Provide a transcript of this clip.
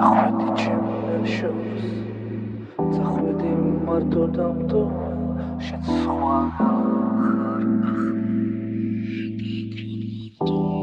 წახვედი ჩემ შოს წახვედი მარტო დამტო შენ სხვა ხარ ახლა